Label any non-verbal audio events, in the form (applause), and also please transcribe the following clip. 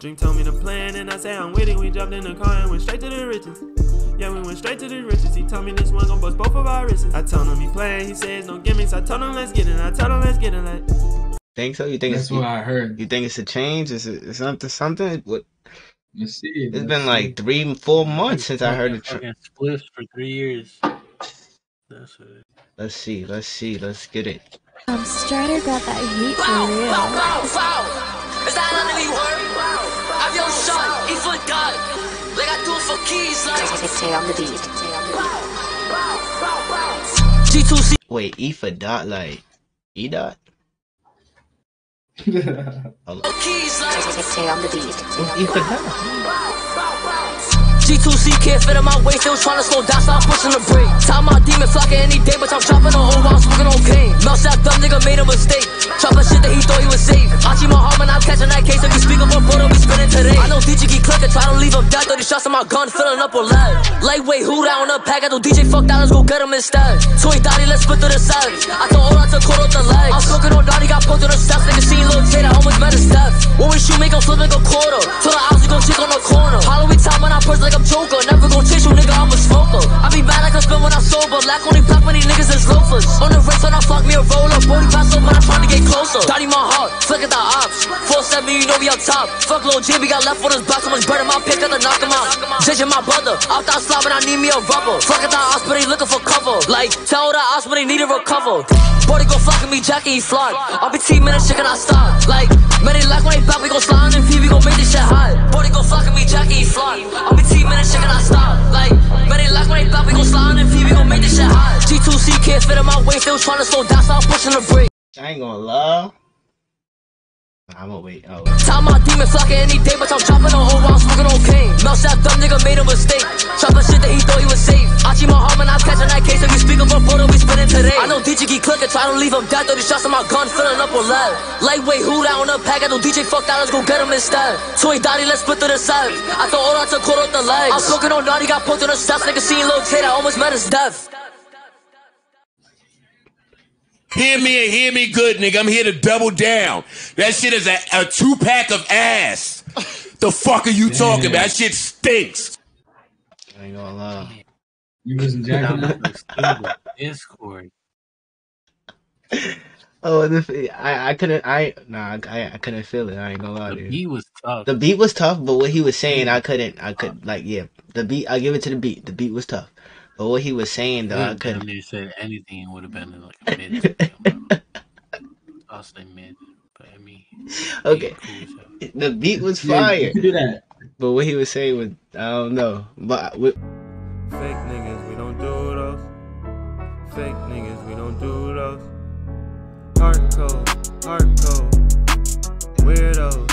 Dream told me the plan, and I say I'm with it. We jumped in the car and went straight to the riches. Yeah, we went straight to the riches. He told me this one gon' bust both of our wrists. I told him he playing, he says no gimmicks. I told him let's get it. I told him let's get it. Like, Think so? You think That's it's what I heard. you think it's a change? Is it something something? What? Let's see. It's let's been see. like three, four months since I heard it. Fucking spliffs for three years. That's what it is. Let's see. Let's see. Let's get it. Um, Strider got that heat for real. bow, bow, bow. Is that none of you Stay on the beat. G2C. Wait, E for dot like E dot? Oh, Keys, like Stay on the beat. E for dot. G2C can't fit in my waist, they was trying to slow down, so I'm pushing the brake. Time my demon flocking any day, but I'm dropping on old while smoking on pain. Mouse that dumb nigga made a mistake. Dropping shit that he thought he was safe. Archie my heart when I'm catching that case. If you speak up a photo, we spinning today. I try to leave him dead. 30 shots in my gun, filling up with lead. Lightweight, who down on the pack? I know DJ fuck let's go get him instead. Toy Dottie, let's split through the side. I told Ola to cut off the legs. I'm smoking on Dottie, got poked through the steps. Nigga seen Lil Tay, that almost met his death. When we shoot, make him flip like a quarter. Till the ops, we gon' chick on the corner. Halloween time when I purse like I'm Joker. You, nigga, I'm a smoker. I be bad like a spin when I'm sober. Lack only black when these niggas is loafers. On the race, when I fuck me a roller. Body pass up when I'm trying to get closer. Dottie my heart, flick at the ops. Four seven, you know we up top. Fuck Lil Jimmy, got left on his back. So much bread my pick, got to knock him out. Judging my brother, off that slab and I need me a rubber. Fuck at the ops, but they looking for cover. Like, tell the ops, but they need to recover. Body go fucking me, Jackie, he flock. I'll be team minutes, shit, I stop? Like, man, G2C can't fit in my waist, they was trying to slow down, so I'm pushing the brake. I ain't gonna lie. I'm gonna wait. Oh, Time my demon flocking any day, but I'm dropping on old while smoking on pain. Mouse that dumb nigga made a mistake. Dropping shit that he thought he was safe. Archie my heart when I'm catching that case. If you speak up a photo, we spinning today. I know DJ keep clicking, try to leave him dead. 30 shots in my gun, filling up with lead. Lightweight, who down on the pack? I know DJ fuck that, let's go get him instead. Toy Dottie, let's split through the side. I thought Ola to cut off the legs. I'm smoking on Dottie, got poked through the steps. Nigga seen Lil Tay, I almost met his death. Hear me and hear me good, nigga. I'm here to double down. That shit is a, a two pack of ass. The fuck are you talking about? That shit stinks. I ain't gonna lie. You wasn't jacking Down that? to the Discord. Oh, the, I I couldn't. I nah. I I couldn't feel it. I ain't gonna lie The to you. beat was tough. The beat was tough, but what he was saying, I couldn't. I could like yeah. The beat. I give it to the beat. The beat was tough, but what he was saying though, I couldn't. near said anything, it would have been in like a mid. I'll say mid, but I mean, Okay, cool as hell. (laughs) the beat was Yeah, fire, you do that. but what he was saying was I don't know. But with, Fake niggas, we don't do those. Fake niggas, we don't do those. Hard code, hard code. Weirdos, weird.